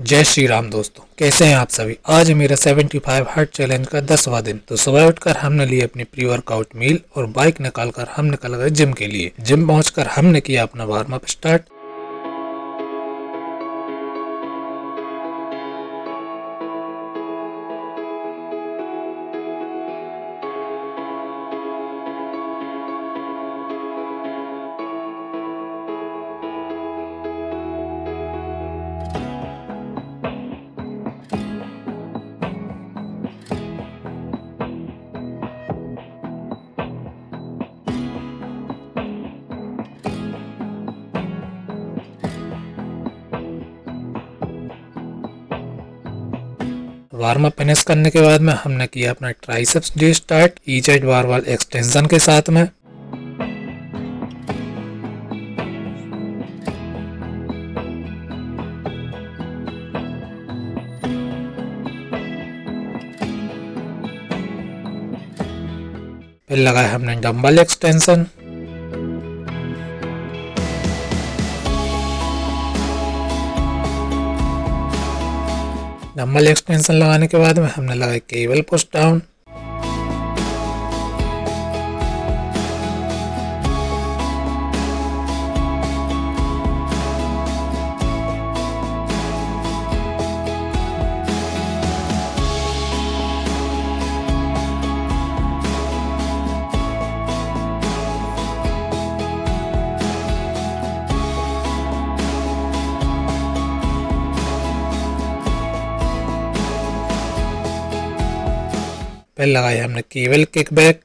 जय श्री राम दोस्तों, कैसे हैं आप सभी? आज मेरा 75 फाइव हार्ट चैलेंज का दसवा दिन। तो सुबह उठकर हमने लिए अपनी प्री वर्कआउट मील और बाइक निकालकर हम निकल गए जिम के लिए। जिम पहुंचकर हमने किया अपना warm up start. Warm up finish करने के बाद में हमने किया अपना triceps day start E side bar wall extension के साथ में। फिर लगाया हमने डंबल एक्सटेंशन डम्बल एक्सटेंशन लगाने के बाद में हमने लगाया केवल पुश डाउन फिर लगाया हमने केवल किक बैक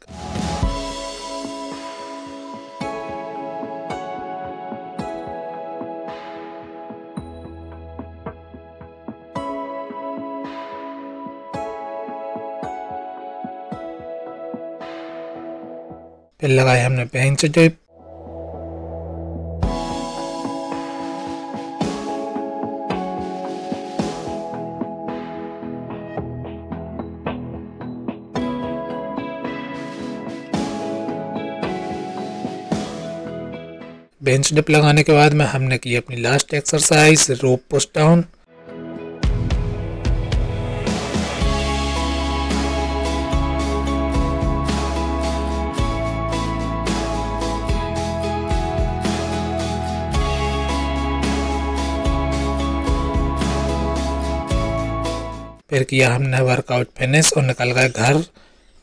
फिर लगाई हमने बेंच डिप बेंच डिप लगाने के बाद में हमने की अपनी last exercise rope push down फिर किया हमने वर्कआउट फिनिश और निकल गए घर।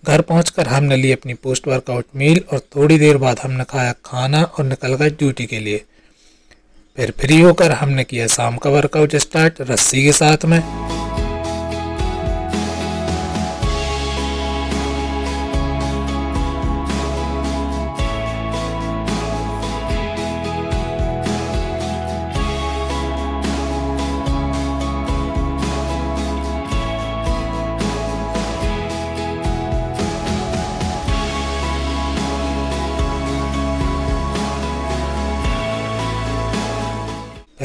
घर पहुंचकर हमने ली अपनी पोस्ट वर्कआउट मील और थोड़ी देर बाद हमने खाया खाना और निकल गए ड्यूटी के लिए। फिर फ्री होकर हमने किया शाम का वर्कआउट स्टार्ट रस्सी के साथ में।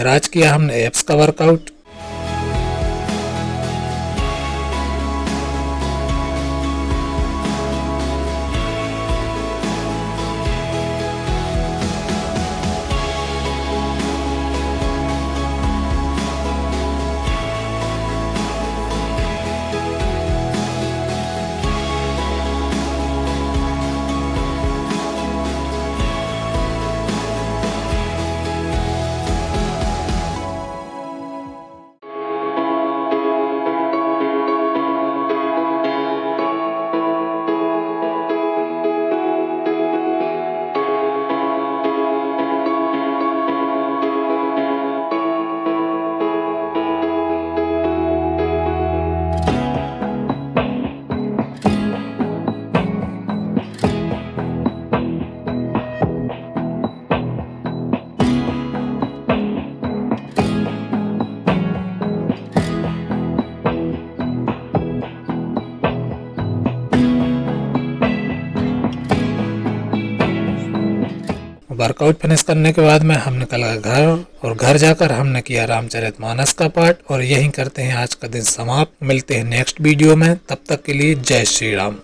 आज किया हमने एप्स का वर्कआउट वर्कआउट फिनिश करने के बाद में हम निकल गए घर और घर जाकर हमने किया रामचरित मानस का पाठ और यहीं करते हैं आज का दिन समाप्त। मिलते हैं नेक्स्ट वीडियो में। तब तक के लिए जय श्री राम।